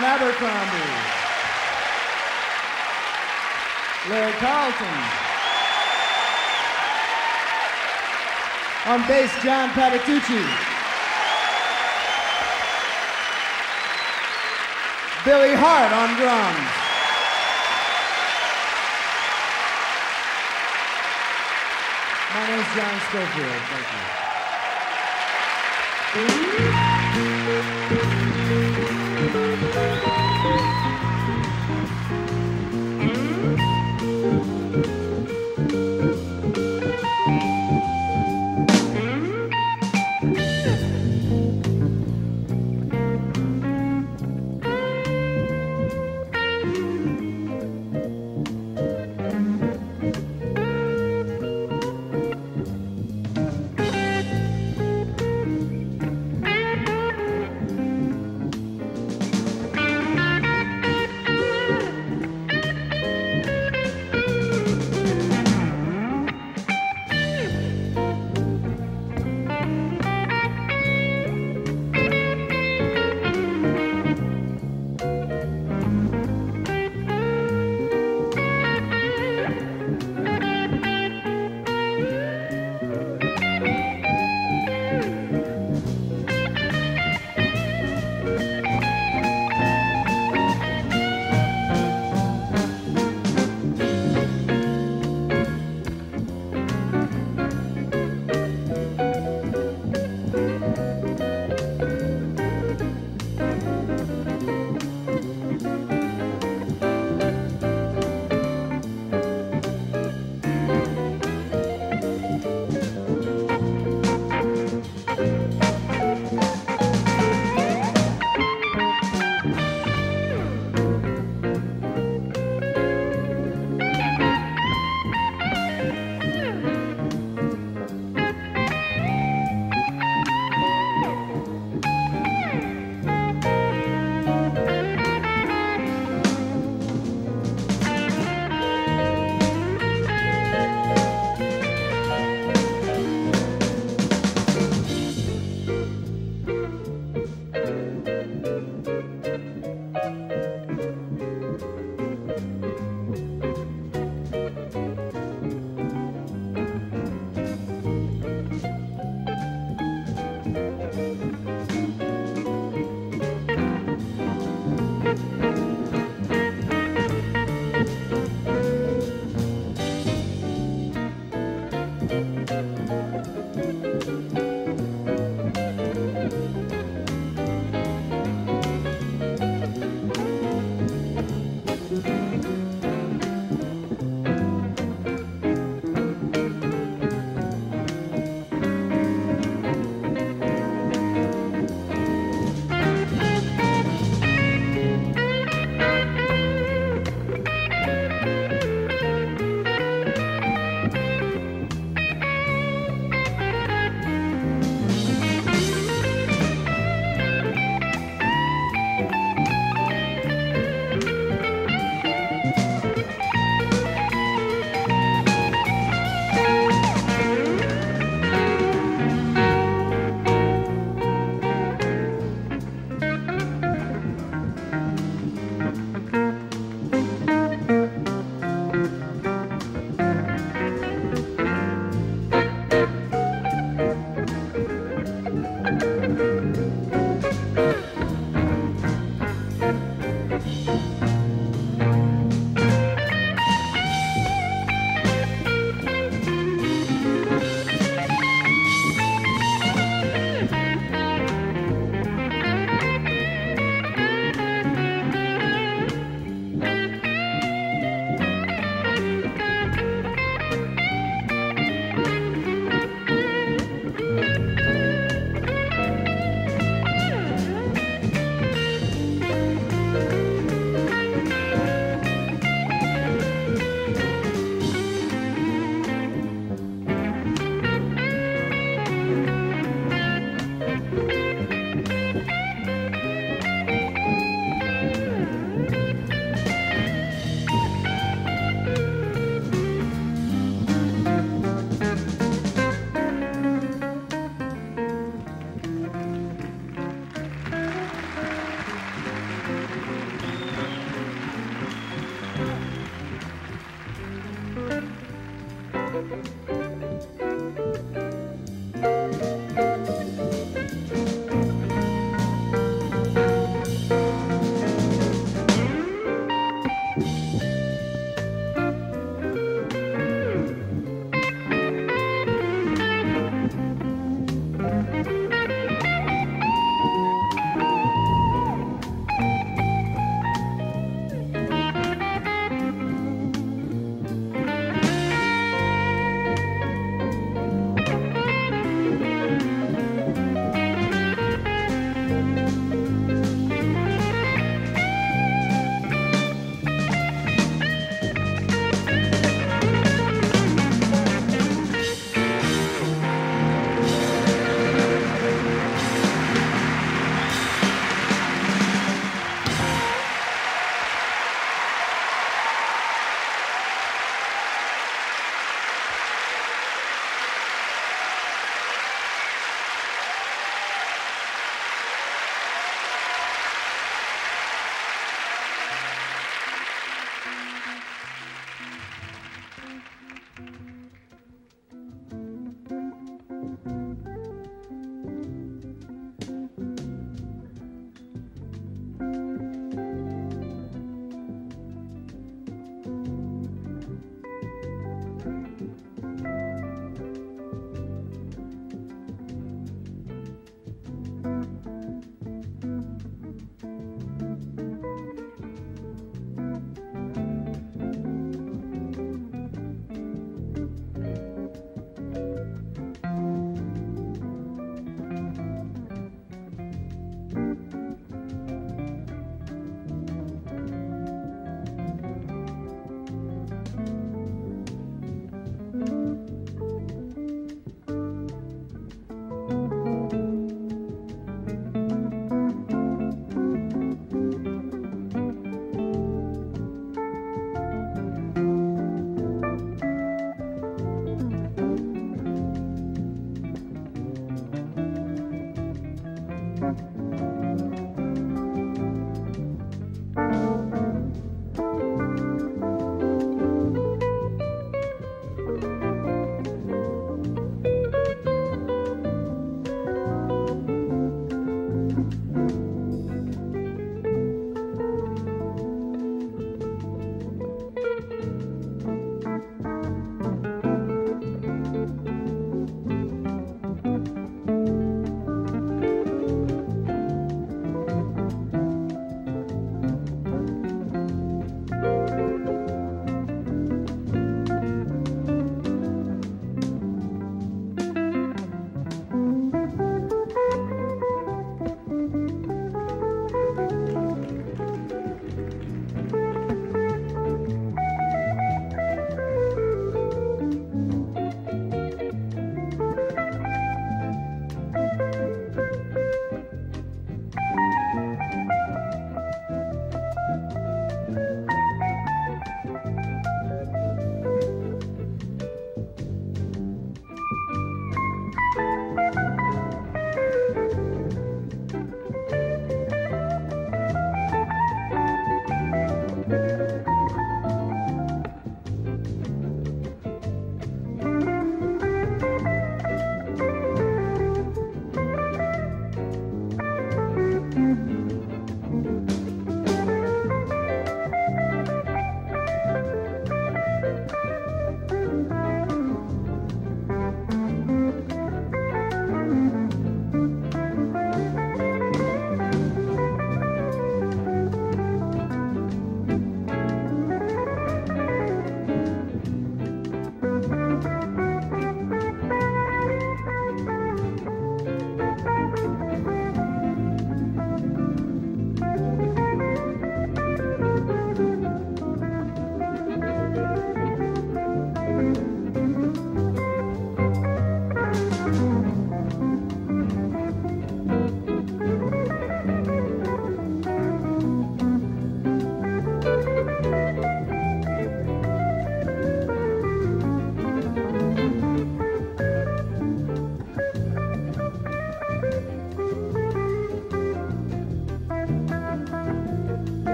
John Abercrombie. Larry Carlton. On bass, John Patitucci. Billy Hart on drums. My name's John Scofield. Thank you.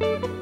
Bye.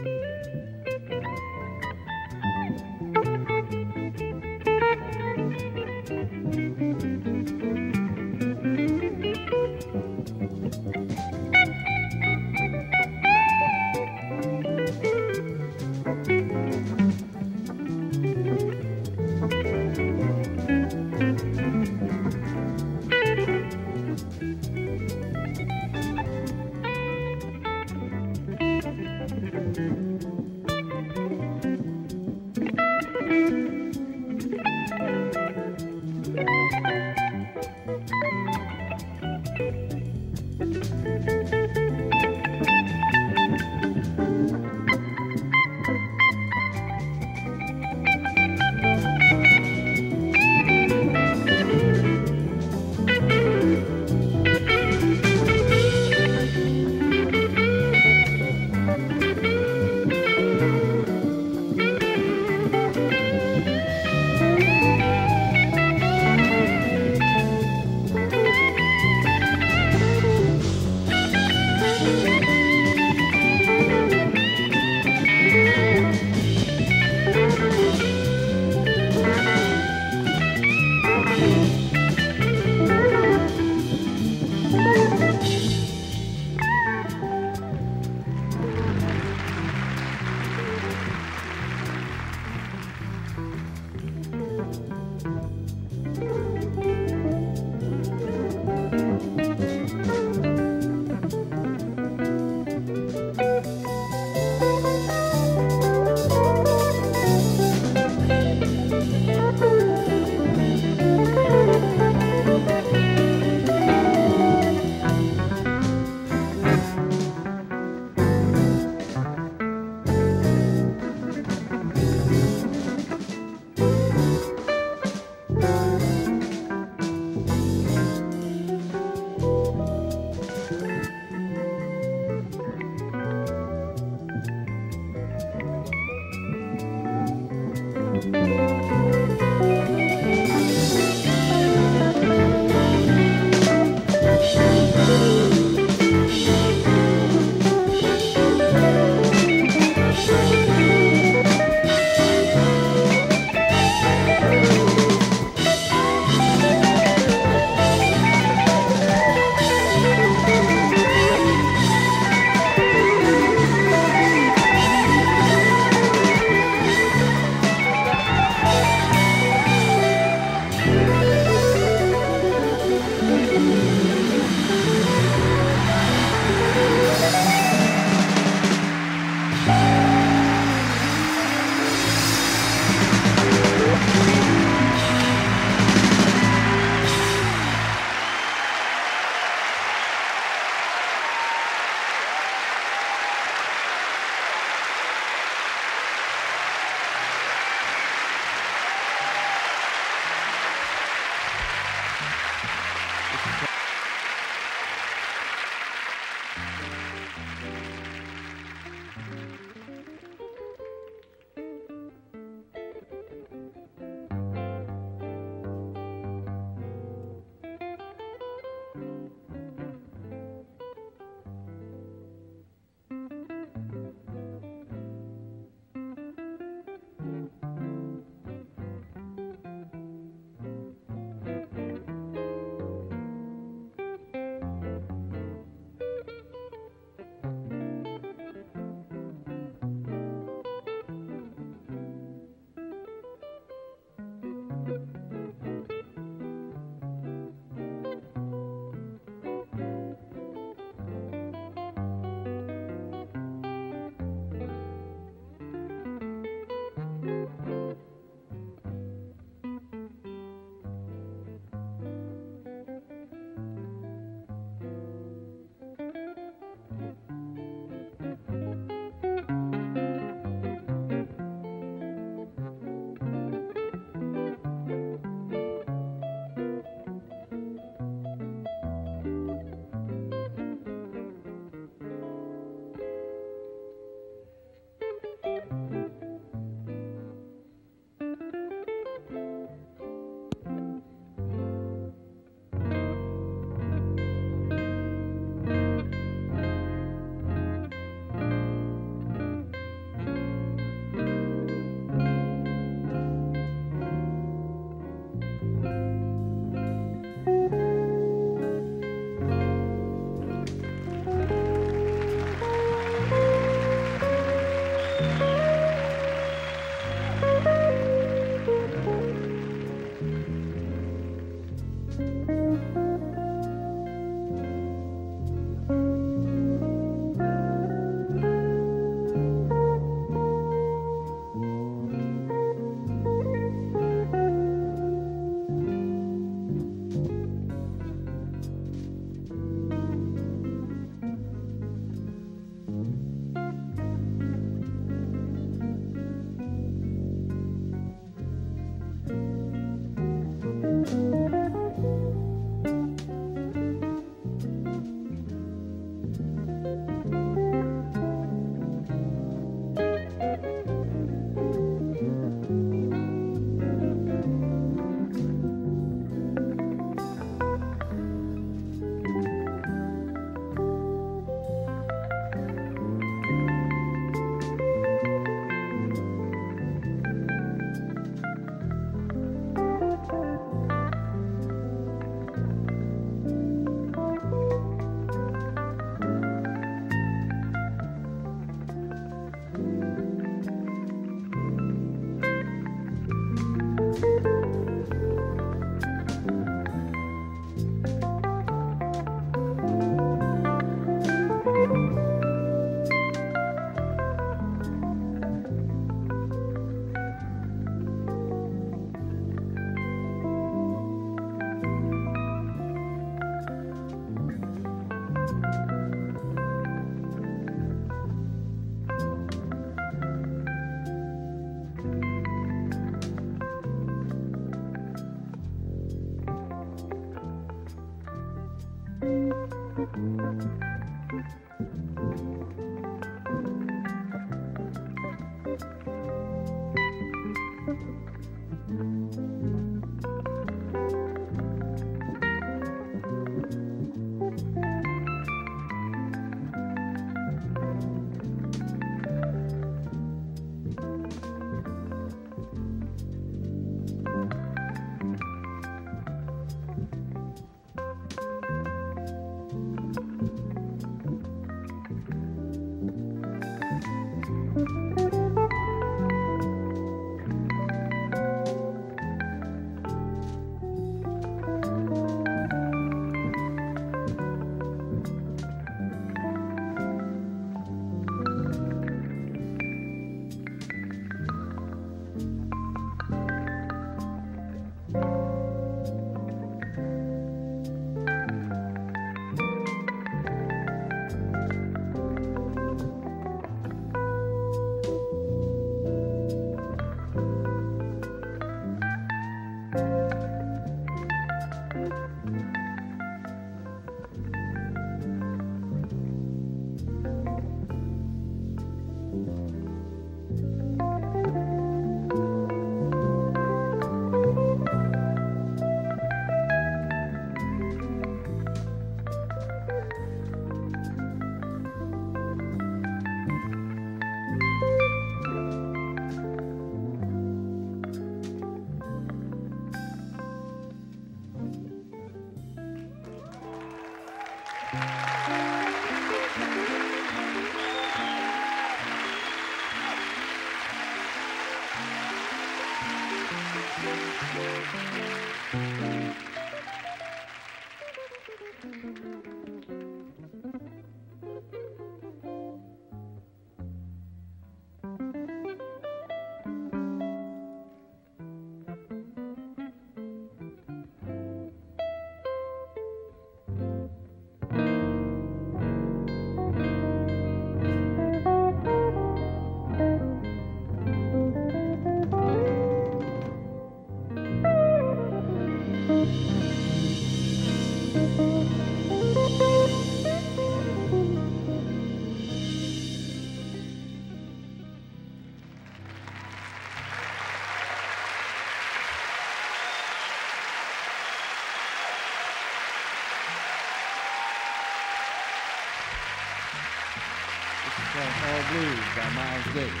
All Blues by Miles Davis.